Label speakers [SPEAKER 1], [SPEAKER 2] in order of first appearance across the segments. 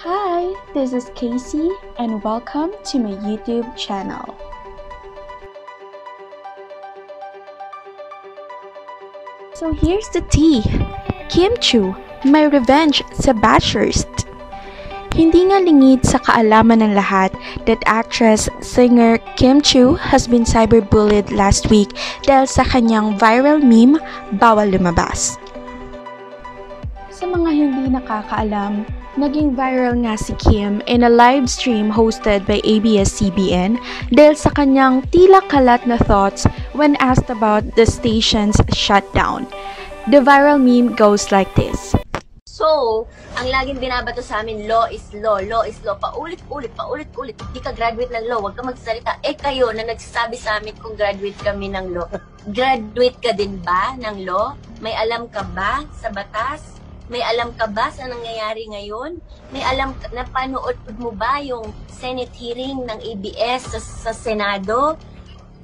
[SPEAKER 1] Hi, this is Casey, and welcome to my YouTube channel. So here's the tea. Kim Chu, may revenge sa Bashurst. Hindi nga lingid sa kaalaman ng lahat that actress singer Kim Chu has been cyberbullied last week dahil sa kanyang viral meme, Bawal Lumabas. Sa mga hindi nakakaalam, naging viral nga si Kim in a live stream hosted by ABS-CBN dahil sa kanyang tila kalat na thoughts when asked about the station's shutdown. The viral meme goes like this.
[SPEAKER 2] So, ang laging binabato sa amin, law is law, law is law. Paulit-ulit, paulit-ulit. Hindi ka graduate ng law, huwag ka magsalita. Eh kayo na nagsasabi sa amin kung graduate kami ng law. Graduate ka din ba ng law? May alam ka ba sa batas? May alam ka ba sa nangyayari ngayon? May alam ka, napanood mo ba yung Senate hearing ng ABS sa, sa Senado?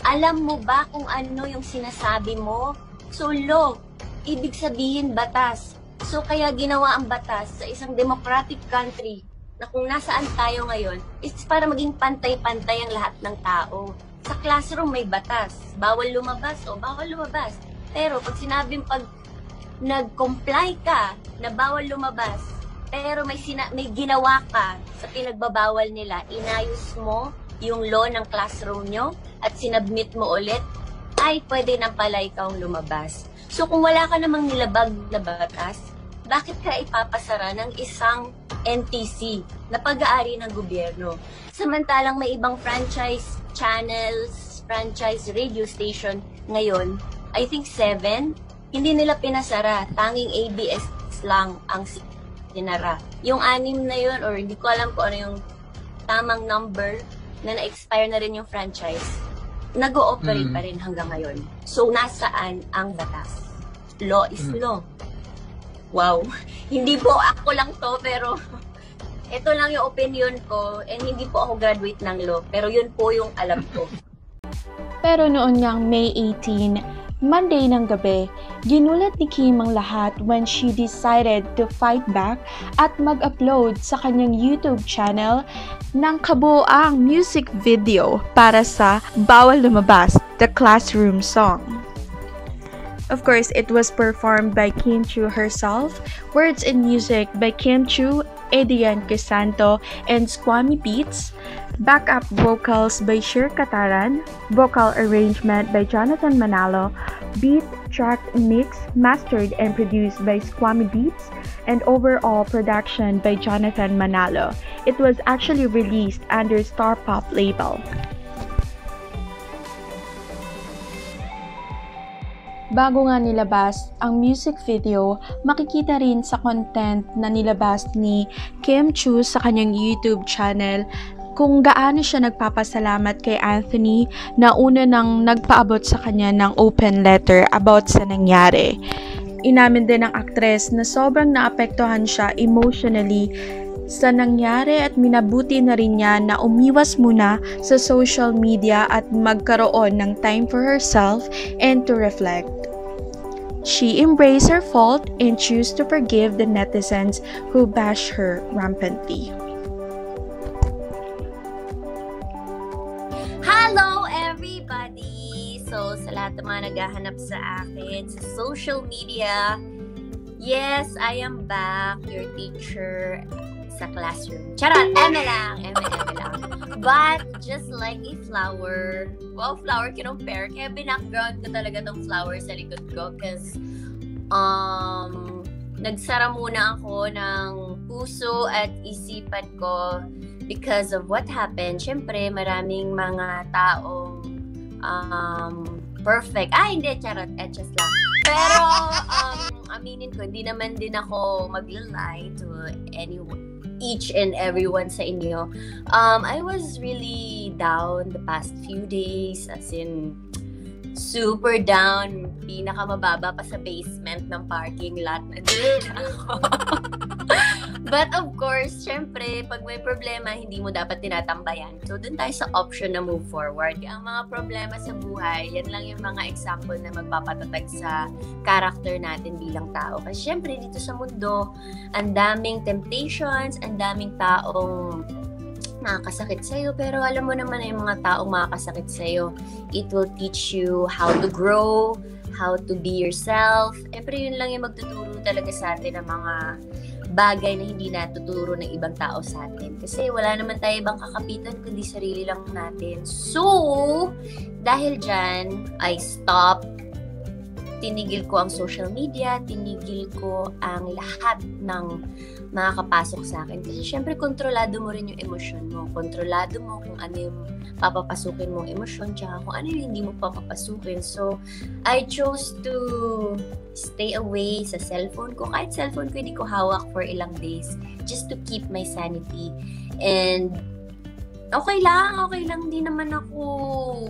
[SPEAKER 2] Alam mo ba kung ano yung sinasabi mo? So law, ibig sabihin batas. So kaya ginawa ang batas sa isang democratic country na kung nasaan tayo ngayon is para maging pantay-pantay ang lahat ng tao. Sa classroom may batas. Bawal lumabas o bawal lumabas. Pero pag sinabing pag nag-comply ka na bawal lumabas, pero may, sina- may ginawa ka sa pinagbabawal nila, inayos mo yung law ng classroom nyo at sinabmit mo ulit, ay pwede na pala ikaw lumabas. So kung wala ka namang nilabag na batas, bakit ka ipapasara ng isang NTC na pag-aari ng gobyerno? Samantalang may ibang franchise channels, franchise radio station ngayon, I think seven, hindi nila pinasara. Tanging ABS lang ang sinara. Yung anim na yun, or hindi ko alam kung ano yung tamang number na na-expire na rin yung franchise, nag-ooperate
[SPEAKER 3] Mm.
[SPEAKER 2] pa rin hanggang ngayon. So, nasaan ang batas? Law is
[SPEAKER 3] Mm.
[SPEAKER 2] law. Wow. Hindi po ako lang to, pero ito lang yung opinion ko and hindi po ako graduate ng law, pero yun po yung alam ko.
[SPEAKER 1] Pero noon ngang May 18, Monday ng gabi, ginulat ni Kim ang lahat when she decided to fight back at mag-upload sa kanyang YouTube channel ng kabuoang music video para sa Bawal Lumabas, the classroom song. Of course, it was performed by Kim Chu herself, words and music by Kim Chu, Adrian Crisanto, and Squammy Beats, backup vocals by Shir Kataran, vocal arrangement by Jonathan Manalo, beat, track, mix, mastered and produced by Squammy Beats, and overall production by Jonathan Manalo. It was actually released under Star Pop label. Bago nga nilabas ang music video, makikita rin sa content na nilabas ni Kim Chu sa kanyang YouTube channel kung gaano siya nagpapasalamat kay Anthony na una nang nagpaabot sa kanya ng open letter about sa nangyari. Inamin din ng aktres na sobrang naapektuhan siya emotionally sa nangyari at minabuti na rin niya na umiwas muna sa social media at magkaroon ng time for herself and to reflect. She embraced her fault and chose to forgive the netizens who bash her rampantly.
[SPEAKER 2] Hello, everybody! So, sa lahat ng mga naghahanap sa akin sa social media, yes, I am back, your teacher sa classroom. Charot! Eme lang! Eme, eme lang. But, just like a flower, wow, flower kinumpare, kaya binackground ko talaga tong flower sa likod ko because um, nagsara muna ako ng puso at isipan ko because of what happened. Siyempre, maraming mga taong um, perfect. Ah, hindi, charot. Eh, just lang. Pero, um, aminin ko, hindi naman din ako mag-lie to anyone each and everyone sa inyo. Um, I was really down the past few days, as in, super down, pinakamababa pa sa basement ng parking lot na din ako. But of course, syempre, pag may problema, hindi mo dapat tinatambayan. So, dun tayo sa option na move forward. Ang mga problema sa buhay, yan lang yung mga example na magpapatatag sa character natin bilang tao. Kasi syempre, dito sa mundo, ang daming temptations, ang daming taong makakasakit sa'yo. Pero alam mo naman na yung mga taong makakasakit sa'yo, it will teach you how to grow, how to be yourself. Pero yun lang yung magtuturo talaga sa atin ng mga bagay na hindi natuturo ng ibang tao sa atin. Kasi wala naman tayo ibang kakapitan kundi sarili lang natin. So, dahil dyan, I stop tinigil ko ang social media, tinigil ko ang lahat ng makakapasok sa akin. Kasi syempre, kontrolado mo rin yung emosyon mo. Kontrolado mo kung ano yung papapasukin mong emosyon, tsaka kung ano yung hindi mo papapasukin. So, I chose to stay away sa cellphone ko. Kahit cellphone ko, hindi ko hawak for ilang days just to keep my sanity. And okay lang, okay lang din naman ako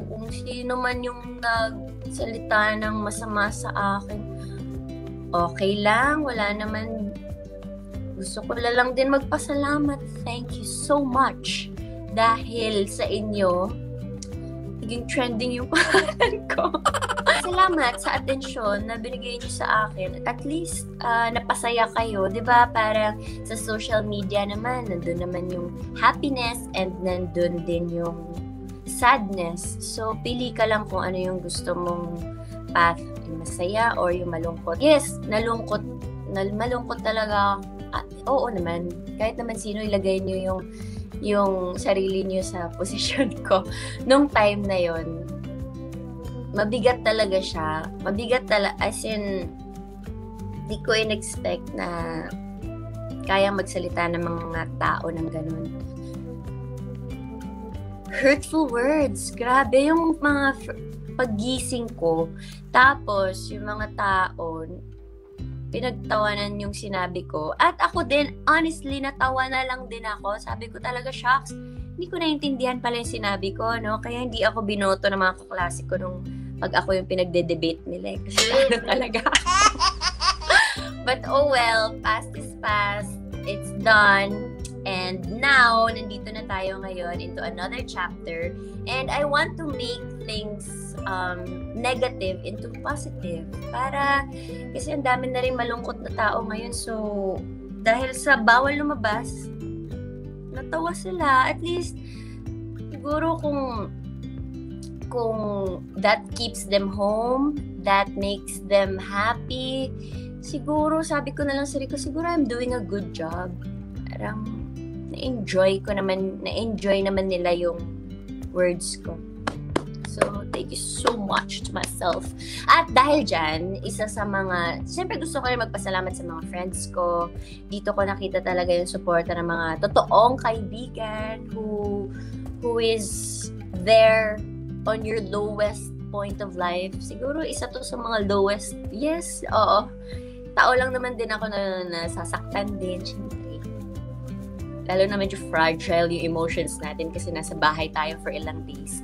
[SPEAKER 2] kung sino man yung nagsalita ng masama sa akin. Okay lang, wala naman gusto ko lang din magpasalamat. Thank you so much dahil sa inyo naging trending yung pangalan ko. Salamat sa atensyon na binigay niyo sa akin. At least, uh, napasaya kayo. ba diba? Para sa social media naman, nandun naman yung happiness and nandun din yung sadness. So, pili ka lang kung ano yung gusto mong path. Yung masaya or yung malungkot. Yes, nalungkot. Nal malungkot talaga. Ah, oo naman. Kahit naman sino ilagay niyo yung yung sarili niyo sa posisyon ko nung time na yon mabigat talaga siya mabigat talaga as in di ko in-expect na kaya magsalita ng mga tao ng ganun hurtful words grabe yung mga paggising ko tapos yung mga tao pinagtawanan yung sinabi ko. At ako din, honestly, natawa na lang din ako. Sabi ko talaga, shocks, hindi ko naintindihan pala yung sinabi ko, no? Kaya hindi ako binoto ng mga kaklase ko nung pag ako yung pinagde-debate nila. Eh. Kasi ano talaga. But oh well, past is past. It's done. And now, nandito na tayo ngayon into another chapter. And I want to make things um, negative into positive. Para, kasi ang dami na rin malungkot na tao ngayon. So, dahil sa bawal lumabas, natawa sila. At least, siguro kung kung that keeps them home, that makes them happy, siguro, sabi ko na lang sa ko, siguro I'm doing a good job. Parang, na-enjoy ko naman, na-enjoy naman nila yung words ko. So, thank you so much to myself. At dahil dyan, isa sa mga, siyempre gusto ko rin magpasalamat sa mga friends ko. Dito ko nakita talaga yung suporta ng mga totoong kaibigan who, who is there on your lowest point of life. Siguro isa to sa mga lowest. Yes, oo. Tao lang naman din ako na nasasaktan din, syempre lalo na medyo fragile yung emotions natin kasi nasa bahay tayo for ilang days.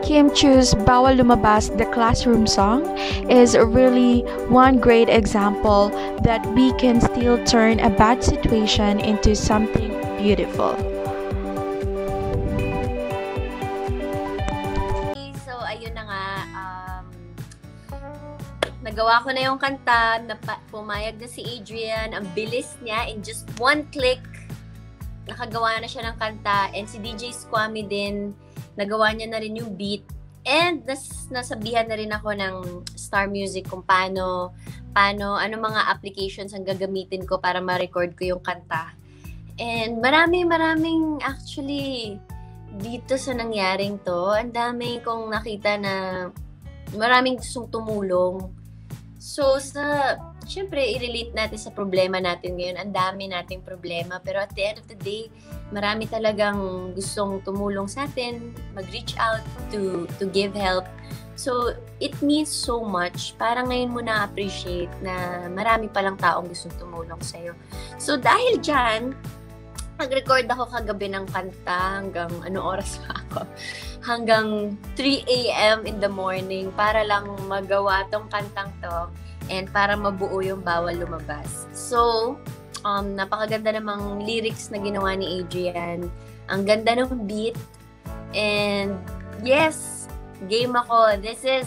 [SPEAKER 1] Kim Chu's Bawal Lumabas, the classroom song, is really one great example that we can still turn a bad situation into something beautiful.
[SPEAKER 2] Nagawa ko na yung kanta, na pumayag na si Adrian, ang bilis niya, in just one click, nakagawa na siya ng kanta. And si DJ Squammy din nagawa niya na rin yung beat. And nas, nasabihan na rin ako ng Star Music kung paano paano ano mga applications ang gagamitin ko para ma-record ko yung kanta. And marami maraming actually dito sa nangyaring to. Ang dami kong nakita na maraming gustong tumulong so sa syempre, i-relate natin sa problema natin ngayon. Ang dami nating problema. Pero at the end of the day, marami talagang gustong tumulong sa atin, mag-reach out to, to give help. So, it means so much. Para ngayon mo na-appreciate na marami palang taong gustong tumulong sa'yo. So, dahil dyan, nag-record ako kagabi ng kanta hanggang ano oras pa ako. Hanggang 3 a.m. in the morning para lang magawa tong kantang to and para mabuo yung bawal lumabas. So, Um, napakaganda namang lyrics na ginawa ni Adrian. Ang ganda ng beat. And yes, game ako. This is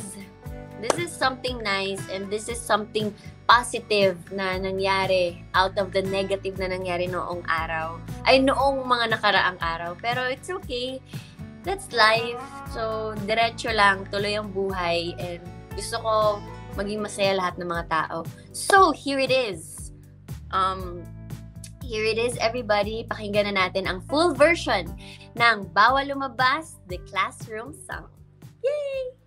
[SPEAKER 2] this is something nice and this is something positive na nangyari out of the negative na nangyari noong araw. Ay, noong mga nakaraang araw. Pero it's okay. That's life. So, diretso lang. Tuloy ang buhay. And gusto ko maging masaya lahat ng mga tao. So, here it is. Um, here it is, everybody. Pakinggan na natin ang full version ng Bawal Lumabas, The Classroom Song. Yay!